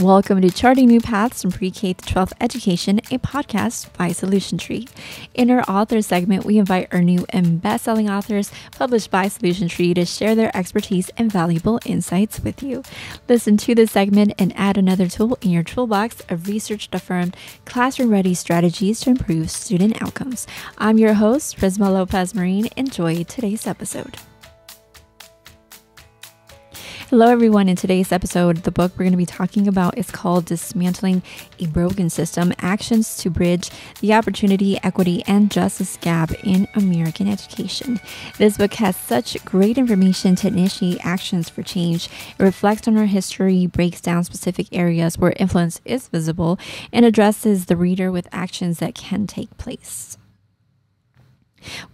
Welcome to Charting New Paths from Pre K 12 Education, a podcast by Solution Tree. In our author segment, we invite our new and best selling authors published by Solution Tree to share their expertise and valuable insights with you. Listen to this segment and add another tool in your toolbox of research affirmed classroom ready strategies to improve student outcomes. I'm your host, Prisma Lopez Marine. Enjoy today's episode. Hello, everyone. In today's episode, the book we're going to be talking about is called Dismantling a Broken System Actions to Bridge the Opportunity, Equity, and Justice Gap in American Education. This book has such great information to initiate actions for change. It reflects on our history, breaks down specific areas where influence is visible, and addresses the reader with actions that can take place.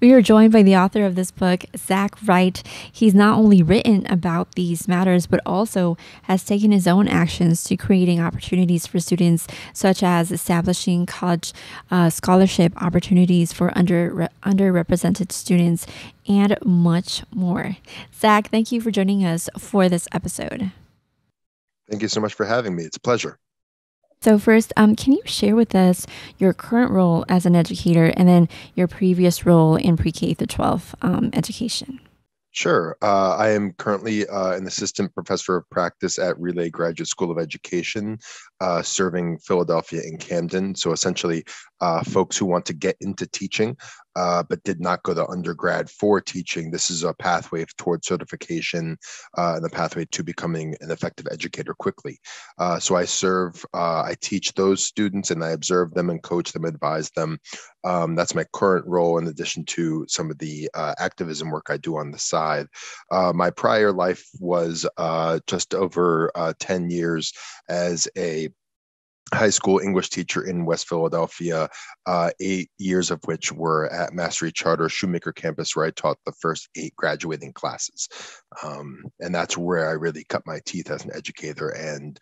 We are joined by the author of this book, Zach Wright. He's not only written about these matters, but also has taken his own actions to creating opportunities for students, such as establishing college uh, scholarship opportunities for under underrepresented students, and much more. Zach, thank you for joining us for this episode. Thank you so much for having me. It's a pleasure. So, first, um, can you share with us your current role as an educator and then your previous role in pre K through 12 um, education? Sure. Uh, I am currently uh, an assistant professor of practice at Relay Graduate School of Education, uh, serving Philadelphia and Camden. So essentially, uh, folks who want to get into teaching uh, but did not go to undergrad for teaching. This is a pathway towards certification uh, and the pathway to becoming an effective educator quickly. Uh, so I serve, uh, I teach those students and I observe them and coach them, advise them. Um, that's my current role in addition to some of the uh, activism work I do on the side. Uh, my prior life was just over 10 years as a high school English teacher in West Philadelphia, uh, eight years of which were at Mastery Charter Shoemaker campus, where I taught the first eight graduating classes. Um, and that's where I really cut my teeth as an educator and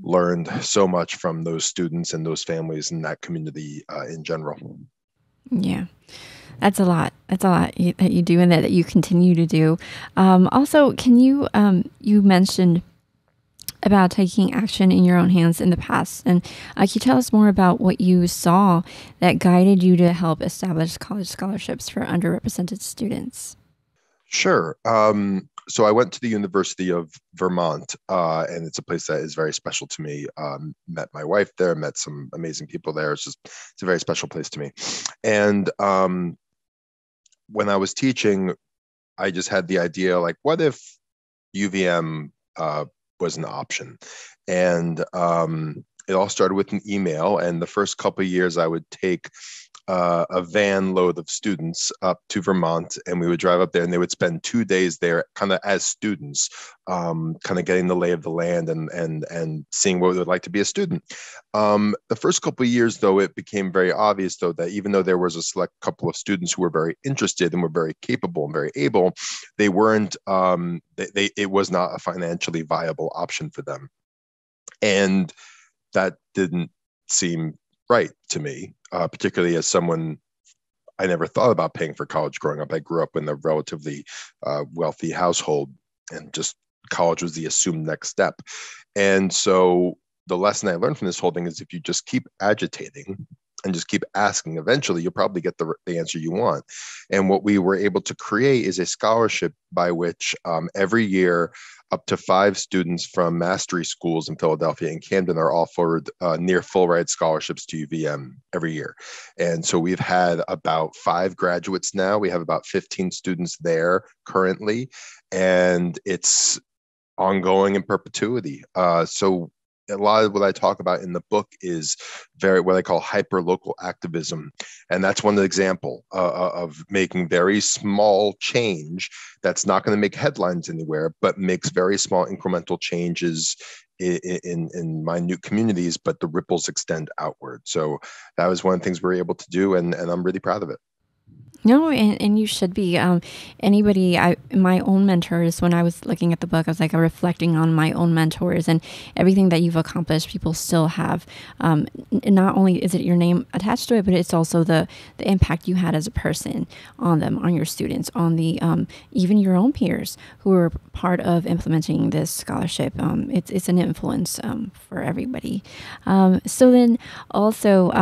learned so much from those students and those families and that community uh, in general. Yeah. That's a lot. That's a lot that you do and that you continue to do. Um, also, can you, um, you mentioned about taking action in your own hands in the past. And uh, can you tell us more about what you saw that guided you to help establish college scholarships for underrepresented students? Sure. Um, so I went to the University of Vermont, uh, and it's a place that is very special to me. Um, met my wife there, met some amazing people there. It's just it's a very special place to me. And um, when I was teaching, I just had the idea like, what if UVM uh, was an option. And um, it all started with an email. And the first couple years, I would take uh, a van load of students up to Vermont, and we would drive up there, and they would spend two days there, kind of as students, um, kind of getting the lay of the land and and and seeing what it would like to be a student. Um, the first couple of years, though, it became very obvious, though, that even though there was a select couple of students who were very interested and were very capable and very able, they weren't. Um, they, they it was not a financially viable option for them, and that didn't seem right to me, uh, particularly as someone I never thought about paying for college growing up. I grew up in a relatively uh, wealthy household, and just college was the assumed next step. And so the lesson I learned from this whole thing is if you just keep agitating and just keep asking, eventually you'll probably get the, the answer you want. And what we were able to create is a scholarship by which um, every year up to five students from mastery schools in Philadelphia and Camden are offered uh, near full ride scholarships to UVM every year. And so we've had about five graduates now. We have about 15 students there currently, and it's ongoing in perpetuity. Uh, so a lot of what I talk about in the book is very what I call hyper local activism, and that's one example uh, uh, of making very small change that's not going to make headlines anywhere, but makes very small incremental changes in, in, in minute communities, but the ripples extend outward. So that was one of the things we were able to do, and, and I'm really proud of it. No, and, and you should be. Um, anybody, I my own mentors. When I was looking at the book, I was like reflecting on my own mentors and everything that you've accomplished. People still have. Um, not only is it your name attached to it, but it's also the the impact you had as a person on them, on your students, on the um, even your own peers who were part of implementing this scholarship. Um, it's it's an influence um, for everybody. Um, so then, also,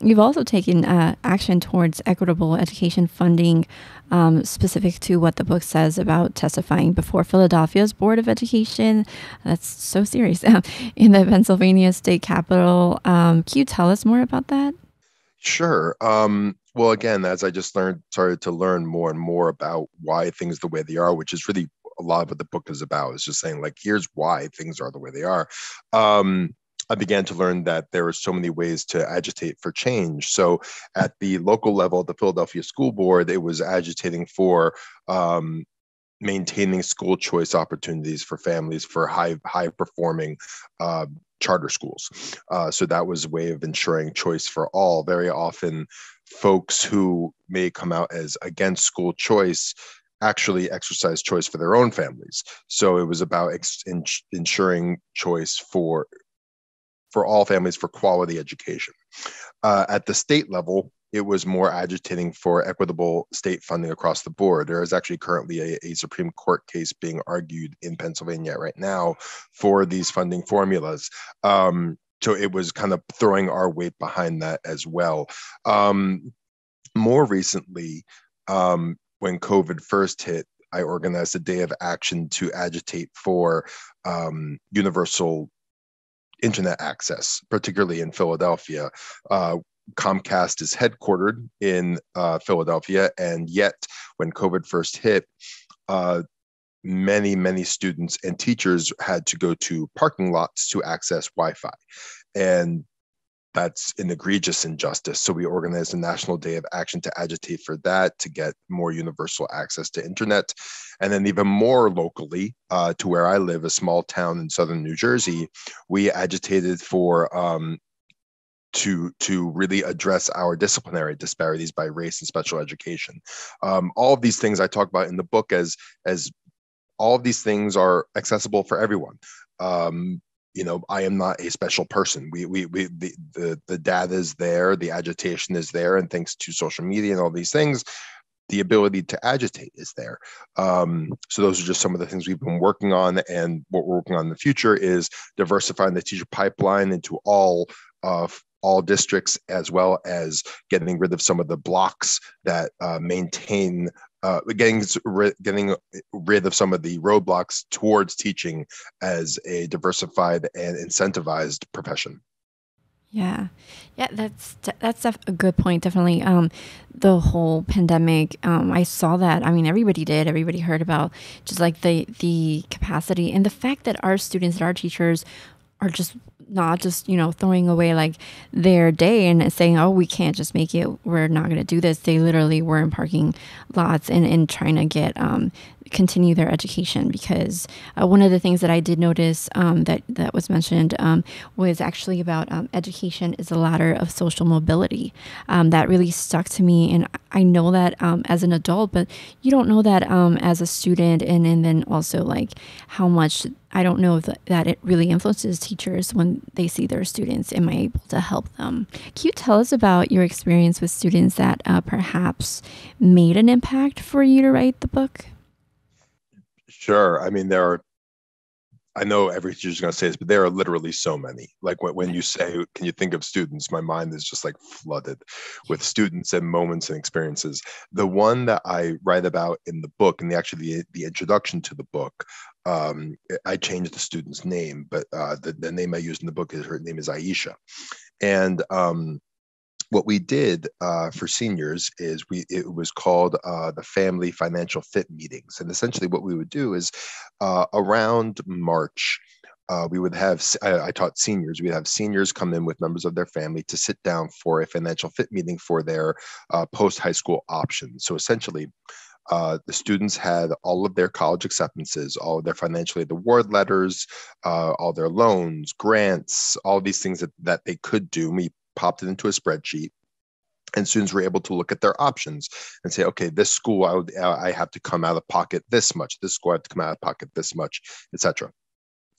you've also taken uh, action towards equitable education funding um, specific to what the book says about testifying before Philadelphia's Board of Education. That's so serious. in the Pennsylvania State Capitol. Um, can you tell us more about that? Sure. Um, well, again, as I just learned, started to learn more and more about why things the way they are, which is really a lot of what the book is about. Is just saying like, here's why things are the way they are. Um, I began to learn that there are so many ways to agitate for change. So, at the local level, the Philadelphia School Board, it was agitating for um, maintaining school choice opportunities for families for high high performing uh, charter schools. Uh, so that was a way of ensuring choice for all. Very often, folks who may come out as against school choice actually exercise choice for their own families. So it was about ex- ensuring choice for for all families for quality education. Uh, at the state level, it was more agitating for equitable state funding across the board. There is actually currently a, a, Supreme Court case being argued in Pennsylvania right now for these funding formulas. Um, so it was kind of throwing our weight behind that as well. Um, more recently, um, when COVID first hit, I organized a day of action to agitate for um, universal internet access, particularly in Philadelphia. Uh, Comcast is headquartered in uh, Philadelphia, and yet when COVID first hit, uh, many, many students and teachers had to go to parking lots to access Wi Fi. And that's an egregious injustice. So we organized a national day of action to agitate for that, to get more universal access to internet. And then even more locally, uh, to where I live, a small town in southern New Jersey, we agitated for um, to to really address our disciplinary disparities by race and special education. Um, all of these things I talk about in the book as as all of these things are accessible for everyone. Um, you know i am not a special person. We we, we the, the the data is there the agitation is there and thanks to social media and all these things the ability to agitate is there. Um, so those are just some of the things we've been working on and what we're working on in the future is diversifying the teacher pipeline into all of all districts as well as getting rid of some of the blocks that uh, maintain uh, getting getting rid of some of the roadblocks towards teaching as a diversified and incentivized profession. Yeah, yeah, that's that's a good point. Definitely, um, the whole pandemic. Um, I saw that. I mean, everybody did. Everybody heard about just like the the capacity and the fact that our students and our teachers are just not just you know throwing away like their day and saying oh we can't just make it. We're not going to do this. They literally were in parking lots and, and trying to get um, continue their education because uh, one of the things that I did notice um, that that was mentioned um, was actually about um, education is a ladder of social mobility. Um, that really stuck to me, and I know that um, as an adult, but you don't know that um, as a student, and and then also like how much I don't know that, that it really influences teachers when they see their students. Am I able to help them? Can you tell us about your experience with students that uh, perhaps made an impact for you to write the book? Sure. I mean, there are, I know every teacher's going to say this, but there are literally so many. Like when, when you say, can you think of students? My mind is just like flooded with students and moments and experiences. The one that I write about in the book, and the, actually the, the introduction to the book, um, I changed the student's name, but uh, the, the name I used in the book is her name is Aisha. And um, what we did uh, for seniors is we it was called uh, the family financial fit meetings and essentially what we would do is uh, around march uh, we would have I, I, taught seniors we'd have seniors come in with members of their family to sit down for a financial fit meeting for their uh, post high school options so essentially uh, the students had all of their college acceptances, all of their financial aid award letters, uh, all their loans, grants, all these things that, that they could do. We popped it into a spreadsheet. and students were able to look at their options and say okay this school i, would, uh, I have to come out of pocket this much. This school i have to come out of pocket this much etc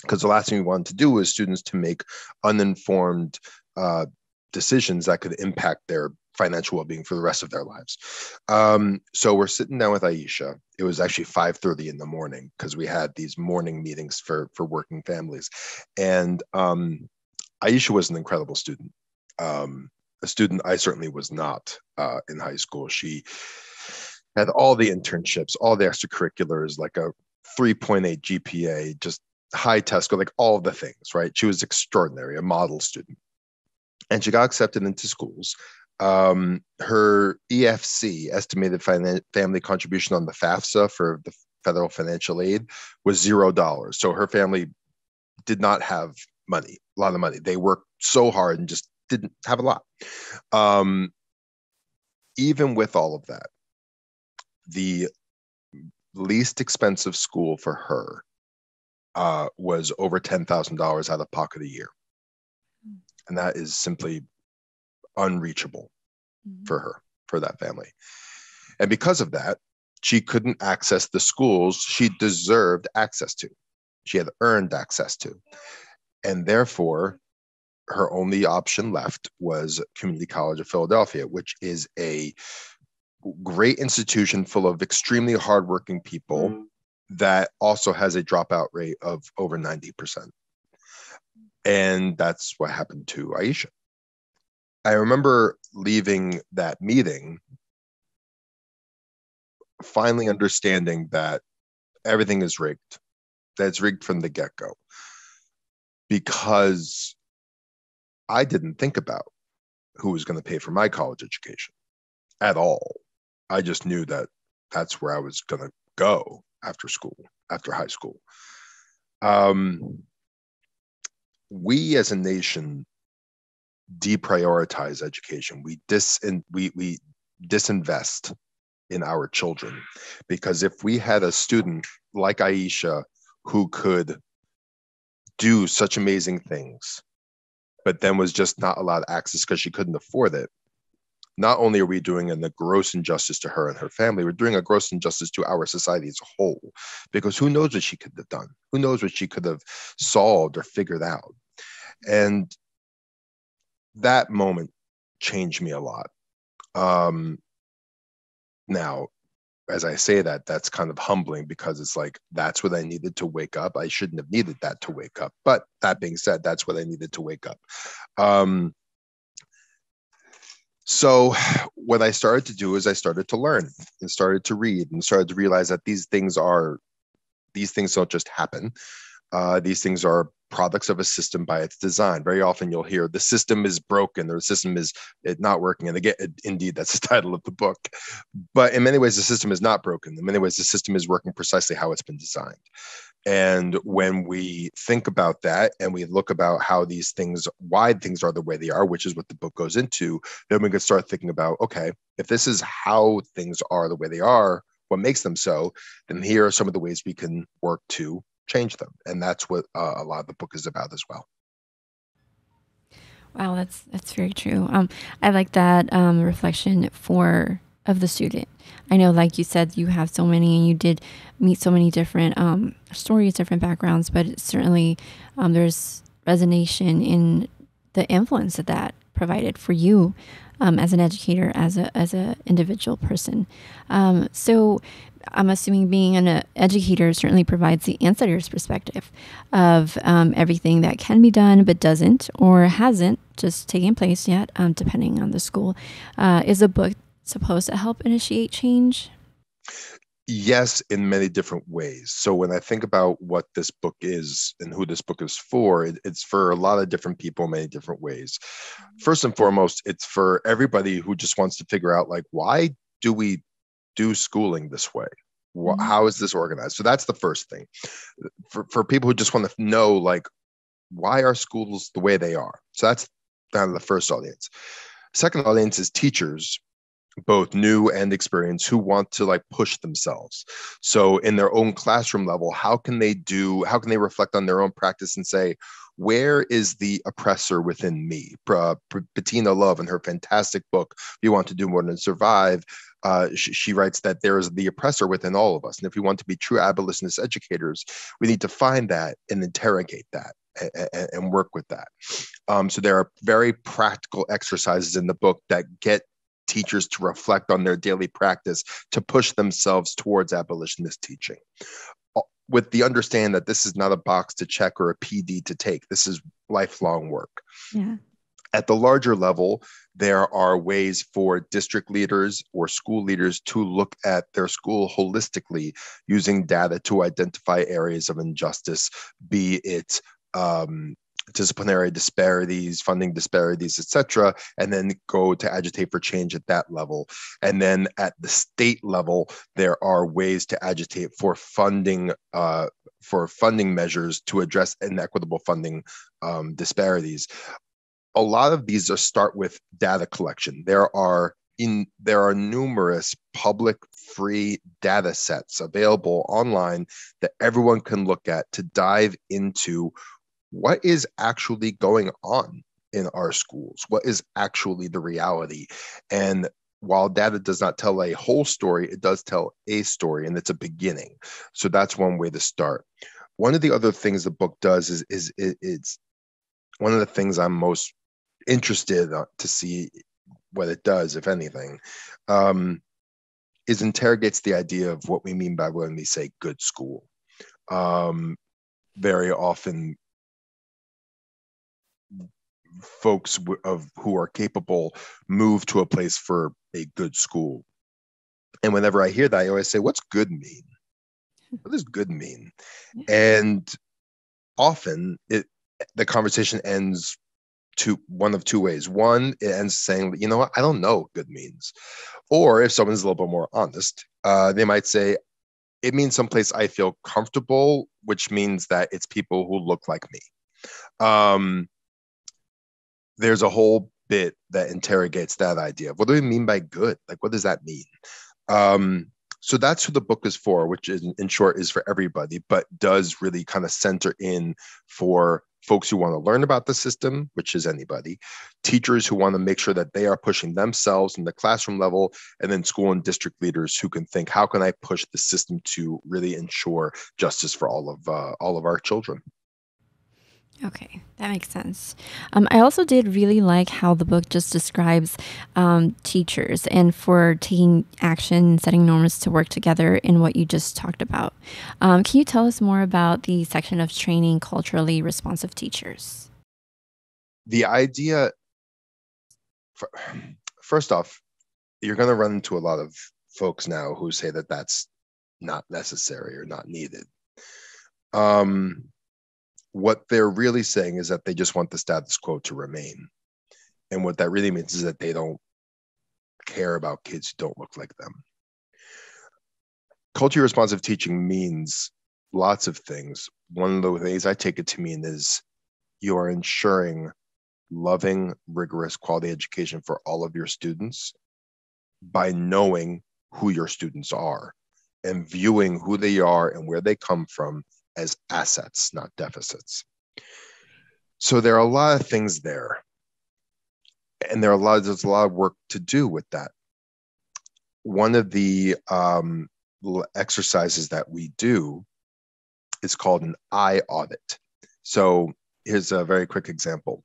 because the last thing we wanted to do was students to make uninformed uh, decisions that could impact their financial well-being for the rest of their lives. Um, so we're sitting down with aisha it was actually 5.30 in the morning because we had these morning meetings for for working families. And um, aisha was an incredible student um, a student I certainly was not uh, in high school. She had all the internships, all the extracurriculars, like a 3.8 GPA, just high test score, like all the things, right? She was extraordinary, a model student. And she got accepted into schools. Um, her EFC, estimated family contribution on the FAFSA for the federal financial aid, was zero dollars. So her family did not have money, a lot of money. They worked so hard and just didn't have a lot. Um, even with all of that, the least expensive school for her uh, was over $10,000 out of pocket a year. And that is simply unreachable mm-hmm. for her, for that family. And because of that, she couldn't access the schools she deserved access to, she had earned access to. And therefore, her only option left was Community College of Philadelphia, which is a great institution full of extremely hardworking people mm. that also has a dropout rate of over 90%. And that's what happened to Aisha. I remember leaving that meeting finally understanding that everything is rigged, that it's rigged from the get go. Because I didn't think about who was going to pay for my college education at all. I just knew that that's where I was going to go after school, after high school. Um, we as a nation deprioritize education. We dis and we we disinvest in our children because if we had a student like Aisha who could do such amazing things but then was just not allowed access because she couldn't afford it. Not only are we doing a gross injustice to her and her family, we're doing a gross injustice to our society as a whole, because who knows what she could have done? Who knows what she could have solved or figured out? And that moment changed me a lot. Um, now, as I say that, that's kind of humbling because it's like that's what I needed to wake up. I shouldn't have needed that to wake up. But that being said, that's what I needed to wake up. Um, so what I started to do is I started to learn and started to read and started to realize that these things are these things don't just happen. Uh, these things are products of a system by its design. Very often you'll hear the system is broken the system is not working. And again, indeed, that's the title of the book. But in many ways, the system is not broken. In many ways, the system is working precisely how it's been designed. And when we think about that and we look about how these things, why things are the way they are, which is what the book goes into, then we can start thinking about okay, if this is how things are the way they are, what makes them so, then here are some of the ways we can work to change them and that's what uh, a lot of the book is about as well. Wow that's that's very true. Um, i like that um, reflection for of the student. I know like you said you have so many and you did meet so many different um, stories different backgrounds but certainly um, there's resonation in the influence that that provided for you um, as an educator, as a as a individual person. Um, so I'm assuming being an educator certainly provides the insider's perspective of um, everything that can be done but doesn't or hasn't just taken place yet, um, depending on the school. Uh, is a book supposed to help initiate change? Yes, in many different ways. So when I think about what this book is and who this book is for, it, it's for a lot of different people, many different ways. First and foremost, it's for everybody who just wants to figure out like why do we do schooling this way? Mm-hmm. How is this organized? So that's the first thing. For for people who just want to know like why are schools the way they are? So that's kind of the first audience. Second audience is teachers both new and experienced who want to like push themselves so in their own classroom level how can they do how can they reflect on their own practice and say where is the oppressor within me? Bettina Love, in her fantastic book, "You Want to Do More Than Survive," uh, she, she, writes that there is the oppressor within all of us, and if we want to be true abolitionist educators, we need to find that and interrogate that and, and work with that. Um, so there are very practical exercises in the book that get teachers to reflect on their daily practice to push themselves towards abolitionist teaching with the understanding that this is not a box to check or a PD to take. This is lifelong work. Yeah. At the larger level, there are ways for district leaders or school leaders to look at their school holistically using data to identify areas of injustice, be it um, disciplinary disparities, funding disparities, etc., and then go to agitate for change at that level. And then at the state level, there are ways to agitate for funding uh, for funding measures to address inequitable funding um, disparities. A lot of these are start with data collection. There are in there are numerous public free data sets available online that everyone can look at to dive into what is actually going on in our schools? What is actually the reality? And while data does not tell a whole story, it does tell a story and it's a beginning. So that's one way to start. One of the other things the book does is, is it, it's one of the things I'm most interested to see what it does, if anything, um, is interrogates the idea of what we mean by when we say good school. Um, very often folks of who are capable move to a place for a good school. And whenever I hear that, I always say, "What's good mean? What does good mean?" And often it the conversation ends to one of two ways. One, it ends saying, "You know what? I don't know what good means," or if someone's a little bit more honest, uh, they might say, "It means someplace I feel comfortable," which means that it's people who look like me. Um, there's a whole bit that interrogates that idea of what do we mean by good? Like, what does that mean? Um, so that's who the book is for, which is, in short is for everybody, but does really kind of center in for folks who want to learn about the system, which is anybody, teachers who want to make sure that they are pushing themselves in the classroom level, and then school and district leaders who can think, how can I push the system to really ensure justice for all of uh, all of our children? Okay, that makes sense. Um, I also did really like how the book just describes um, teachers and for taking action setting norms to work together in what you just talked about. Um, can you tell us more about the section of training culturally responsive teachers? The idea, first off, you're going to run into a lot of folks now who say that that's not necessary or not needed. Um, what they're really saying is that they just want the status quo to remain. And what that really means is that they don't care about kids who don't look like them. Culturally responsive teaching means lots of things. One of the ways I take it to mean is you are ensuring loving, rigorous, quality education for all of your students by knowing who your students are and viewing who they are and where they come from as assets, not deficits. So there are a lot of things there. And there are a lot, there's a lot of work to do with that. One of the um, exercises that we do is called an eye audit. So here's a very quick example.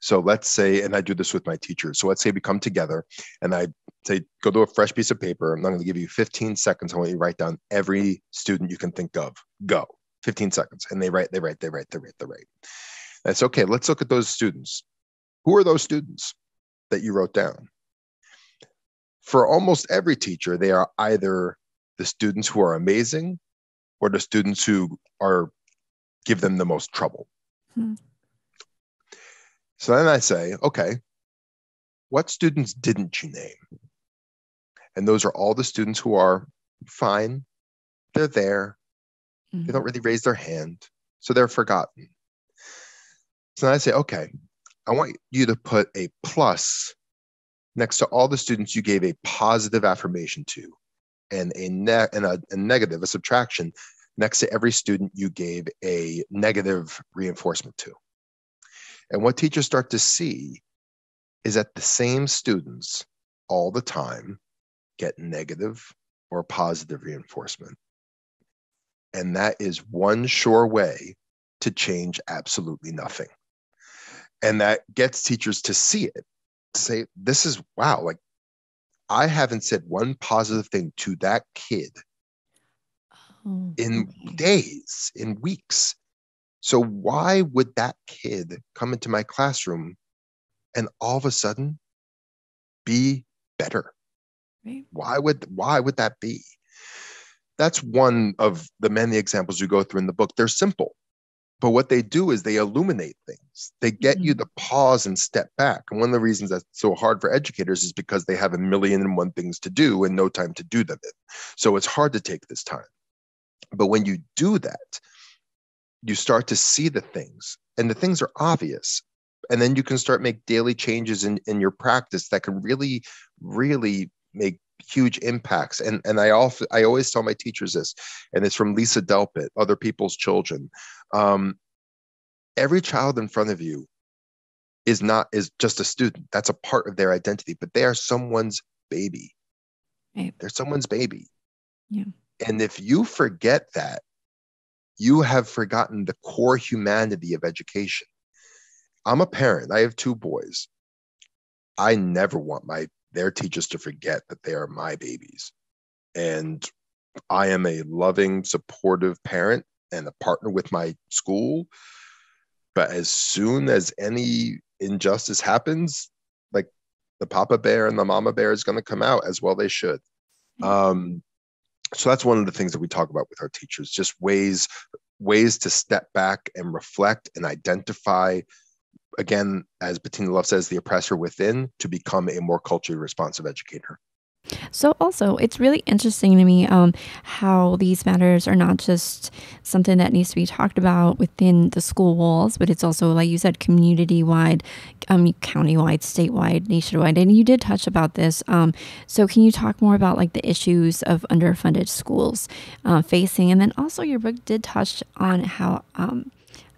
So let's say, and I do this with my teachers. So let's say we come together and I say, go to a fresh piece of paper. I'm not going to give you 15 seconds. I want you to write down every student you can think of. Go. 15 seconds. And they write, they write, they write, they write, they write. That's okay. Let's look at those students. Who are those students that you wrote down? For almost every teacher, they are either the students who are amazing or the students who are give them the most trouble. Hmm. So then I say, okay, what students didn't you name? And those are all the students who are fine, they're there, Mm-hmm. They don't really raise their hand, so they're forgotten. So I say, okay, I want you to put a plus next to all the students you gave a positive affirmation to, and a ne- and a, a negative, a subtraction next to every student you gave a negative reinforcement to. And what teachers start to see is that the same students all the time get negative or positive reinforcement. And that is one sure way to change absolutely nothing. And that gets teachers to see it, to say, this is wow, like I haven't said one positive thing to that kid oh, in okay. days, in weeks. So why would that kid come into my classroom and all of a sudden be better? Right. Why would why would that be? That's one of the many examples you go through in the book. They're simple, but what they do is they illuminate things. They get mm-hmm. you to pause and step back. And one of the reasons that's so hard for educators is because they have a million and one things to do and no time to do them in. So it's hard to take this time. But when you do that, you start to see the things, and the things are obvious. And then you can start make daily changes in, in your practice that can really, really make huge impacts. And and I often I always tell my teachers this, and it's from Lisa Delpit, Other People's Children. Um, every child in front of you is not is just a student. That's a part of their identity, but they are someone's baby. Right. They're someone's baby. Yeah. And if you forget that, you have forgotten the core humanity of education. I'm a parent. I have two boys. I never want my their teachers to forget that they are my babies. And I am a loving, supportive parent and a partner with my school. But as soon as any injustice happens, like the papa bear and the mama bear is going to come out as well they should. Mm-hmm. Um, so that's one of the things that we talk about with our teachers just ways ways to step back and reflect and identify again as bettina love says the oppressor within to become a more culturally responsive educator so, also, it's really interesting to me um, how these matters are not just something that needs to be talked about within the school walls, but it's also, like you said, community wide, um, county wide, statewide, nationwide. And you did touch about this. Um, so, can you talk more about like the issues of underfunded schools uh, facing? And then also, your book did touch on how um,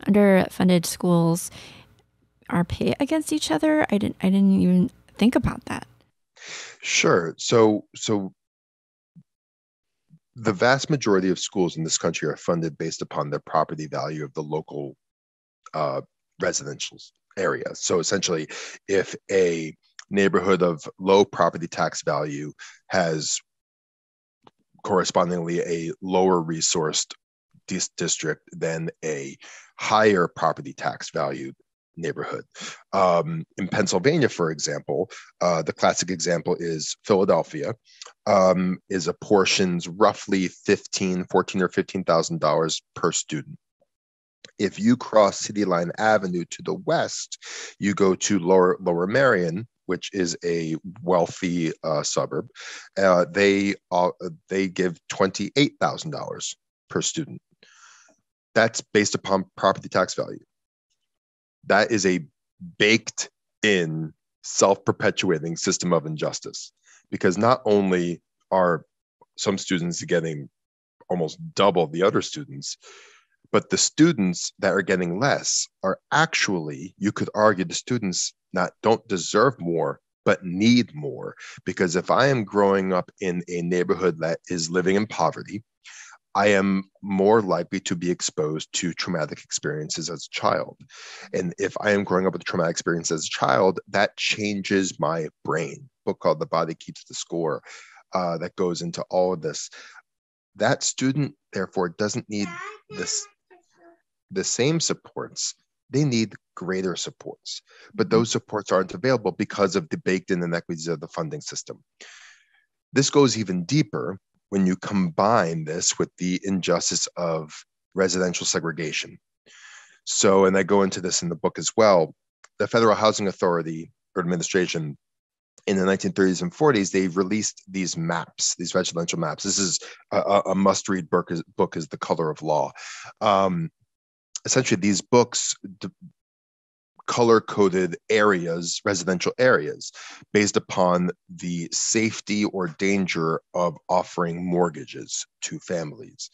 underfunded schools are pit against each other. I didn't. I didn't even think about that. Sure. So, so the vast majority of schools in this country are funded based upon the property value of the local uh, residential area. So essentially, if a neighborhood of low property tax value has correspondingly a lower resourced dis- district than a higher property tax value neighborhood. Um, in Pennsylvania, for example, uh, the classic example is Philadelphia, um, is apportions roughly 15, 14 or $15,000 per student. If you cross City Line Avenue to the west, you go to Lower, Lower Merion, which is a wealthy uh, suburb. Uh, they, uh, they give $28,000 per student. That's based upon property tax value that is a baked in self perpetuating system of injustice. Because not only are some students getting almost double the other students, but the students that are getting less are actually, you could argue, the students not don't deserve more but need more. Because if i am growing up in a neighborhood that is living in poverty I am more likely to be exposed to traumatic experiences as a child. And if I am growing up with a traumatic experience as a child, that changes my brain. book called The Body Keeps the Score uh, that goes into all of this. That student, therefore, doesn't need this the same supports. They need greater supports, but those supports aren't available because of the baked in inequities of the funding system. This goes even deeper when you combine this with the injustice of residential segregation. So, and I go into this in the book as well, the Federal Housing Authority or administration in the 1930s and 40s, they released these maps, these residential maps. This is a, a must-read book. Book is The Color of Law. Um, essentially, these books color coded areas, residential areas, based upon the safety or danger of offering mortgages to families.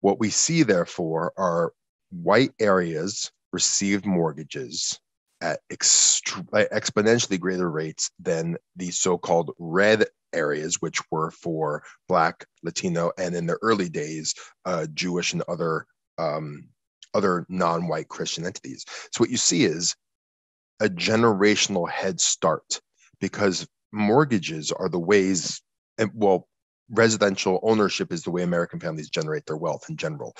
What we see, therefore, are white areas received mortgages at extre- exponentially greater rates than the so-called red areas, which were for Black, Latino, and in the early days, uh, Jewish and other um, other non-white Christian entities. So what you see is a generational head start because mortgages are the ways, and well, residential ownership is the way American families generate their wealth in general.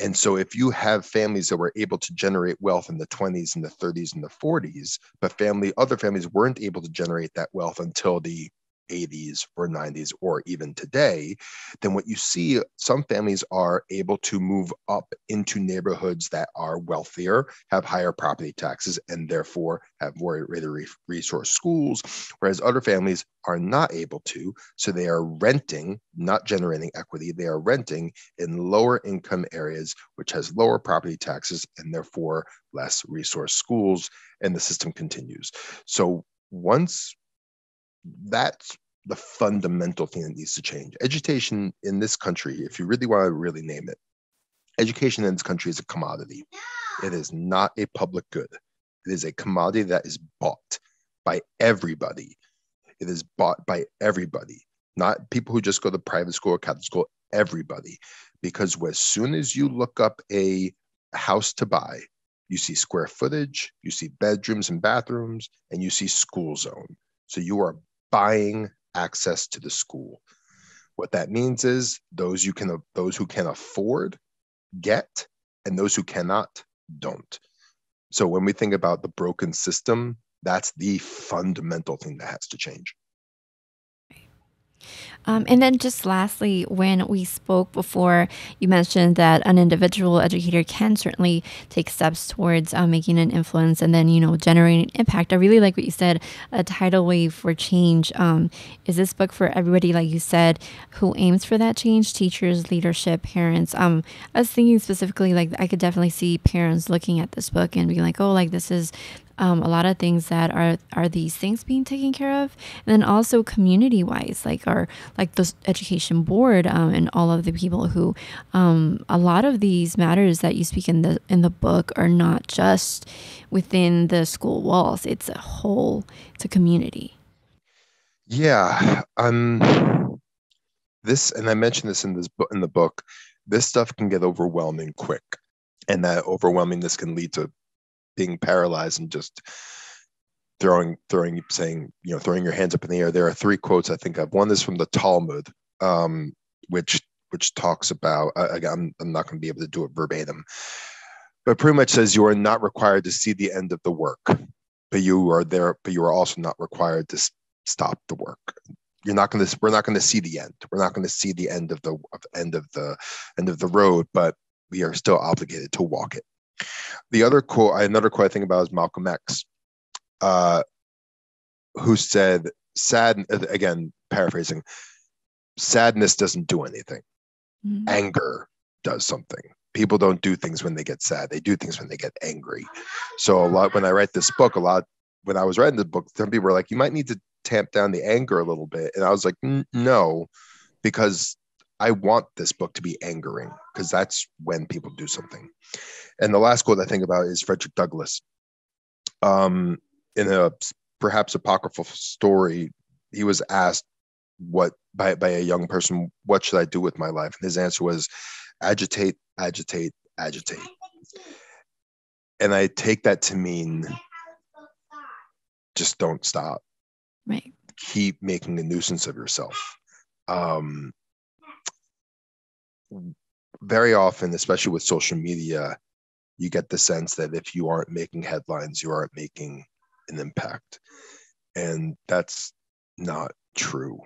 And so if you have families that were able to generate wealth in the 20s and the 30s and the 40s, but family other families weren't able to generate that wealth until the 80s or 90s or even today, then what you see, some families are able to move up into neighborhoods that are wealthier, have higher property taxes, and therefore have more resource schools, whereas other families are not able to. So they are renting, not generating equity, they are renting in lower income areas, which has lower property taxes and therefore less resource schools, and the system continues. So once that's the fundamental thing that needs to change. Education in this country, if you really want to really name it, education in this country is a commodity. It is not a public good. It is a commodity that is bought by everybody. It is bought by everybody, not people who just go to private school or Catholic school, everybody. Because as soon as you look up a house to buy, you see square footage, you see bedrooms and bathrooms, and you see school zone. So you are buying access to the school. What that means is those you can those who can afford get and those who cannot don't. So when we think about the broken system, that's the fundamental thing that has to change. Um, and then just lastly, when we spoke before, you mentioned that an individual educator can certainly take steps towards uh, making an influence and then, you know, generating impact. I really like what you said, a tidal wave for change. Um, is this book for everybody, like you said, who aims for that change? Teachers, leadership, parents. Um, I was thinking specifically, like, I could definitely see parents looking at this book and being like, oh, like, this is um, a lot of things that are are these things being taken care of. And then also community wise like our like the education board um, and all of the people who um, a lot of these matters that you speak in the in the book are not just within the school walls. It's a whole it's a community. Yeah um this and i mentioned this in this book in the book this stuff can get overwhelming quick. And that overwhelmingness can lead to being paralyzed and just throwing throwing saying you know throwing your hands up in the air. There are three quotes i think of. One is from the talmud um, which which talks about uh, again I'm, I'm not going to be able to do it verbatim but pretty much says you are not required to see the end of the work but you are there but you are also not required to stop the work. You're not going to we're not going to see the end. We're not going to see the end of the of end of the end of the road but we are still obligated to walk it the other quote, another quote I think about is Malcolm X, uh, who said, "Sad." Again, paraphrasing. Sadness doesn't do anything. Mm-hmm. Anger does something. People don't do things when they get sad. They do things when they get angry. So a lot when I write this book, a lot when I was writing the book, some people were like, "You might need to tamp down the anger a little bit," and I was like, "No," because I want this book to be angering because that's when people do something. And the last quote I think about is Frederick Douglass. Um, in a perhaps apocryphal story, he was asked what by, by a young person, what should I do with my life? And his answer was agitate, agitate, agitate. And I take that to mean just don't stop. Right. Keep making a nuisance of yourself. Um, very often, especially with social media, you get the sense that if you aren't making headlines, you aren't making an impact. And that's not true.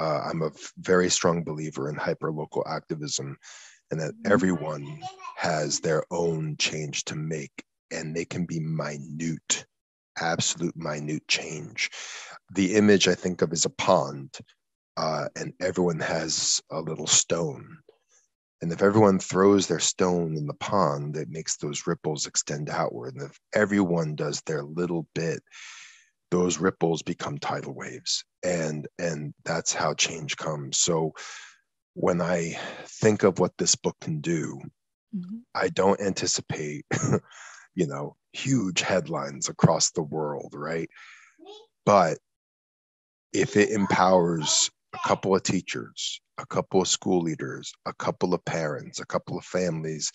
Uh, I'm a very strong believer in hyperlocal activism and that everyone has their own change to make and they can be minute, absolute minute change. The image I think of is a pond uh, and everyone has a little stone and if everyone throws their stone in the pond, it makes those ripples extend outward. And if everyone does their little bit, those ripples become tidal waves. And and that's how change comes. So when I think of what this book can do, mm-hmm. I don't anticipate, you know, huge headlines across the world, right? But if it empowers a couple of teachers, a couple of school leaders, a couple of parents, a couple of families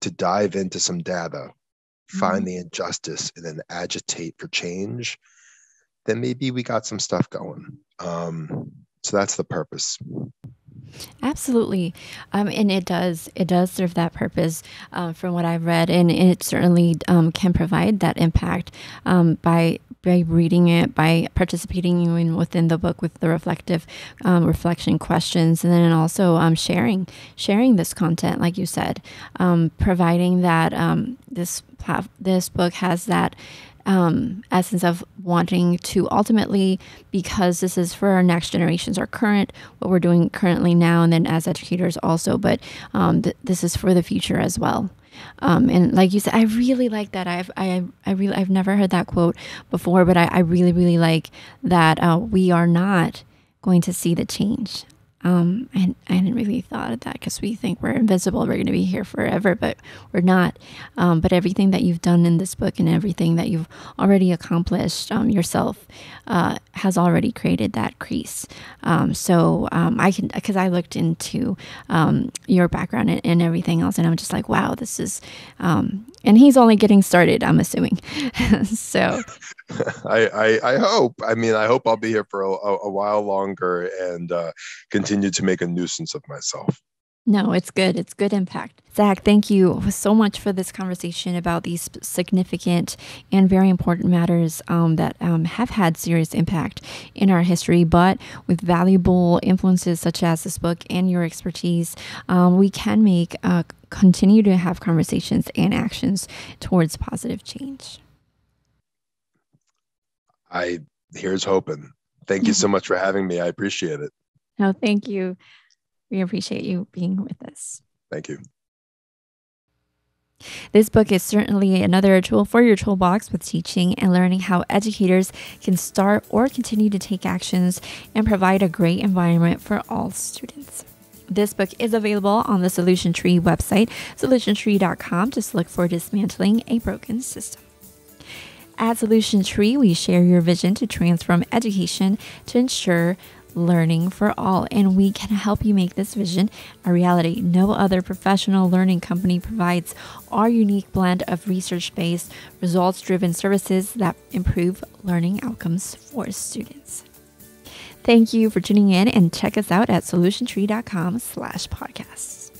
to dive into some data, mm-hmm. find the injustice, and then agitate for change, then maybe we got some stuff going. Um, so that's the purpose. Absolutely, um, and it does it does serve that purpose uh, from what I've read, and, it certainly um, can provide that impact um, by by reading it, by participating in within the book with the reflective um, reflection questions, and then also um, sharing sharing this content, like you said, um, providing that this this book has that um, essence of wanting to ultimately, because this is for our next generations, our current, what we're doing currently now, and then as educators also, but um, th- this is for the future as well. Um, and like you said, I really like that. I've I I really I've never heard that quote before, but I, I really really like that uh, we are not going to see the change um, I, I hadn't really thought of that because we think we're invisible, we're going to be here forever, but we're not. Um, but everything that you've done in this book and everything that you've already accomplished um, yourself uh, has already created that crease. Um, so um, I can, because I looked into um, your background and, and, everything else, and I'm just like, wow, this is, and he's only getting started, I'm assuming. so I, I, I hope. I mean, I hope I'll be here for a, a while longer and uh, continue to make a nuisance of myself. No, it's good. It's good impact. Zach, thank you so much for this conversation about these significant and very important matters um, that um, have had serious impact in our history, but with valuable influences such as this book and your expertise, um, we can make uh, continue to have conversations and actions towards positive change. I here's hoping. Thank you so much for having me. I appreciate it. No, thank you. We appreciate you being with us. Thank you. This book is certainly another tool for your toolbox with teaching and learning how educators can start or continue to take actions and provide a great environment for all students. This book is available on the Solution Tree website, solutiontree.com. Just look for Dismantling a Broken System. At Solution Tree, we share your vision to transform education to ensure learning for all, and we can help you make this vision a reality. No other professional learning company provides our unique blend of research based, results driven services that improve learning outcomes for students. Thank you for tuning in and check us out at solutiontree.com slash podcasts.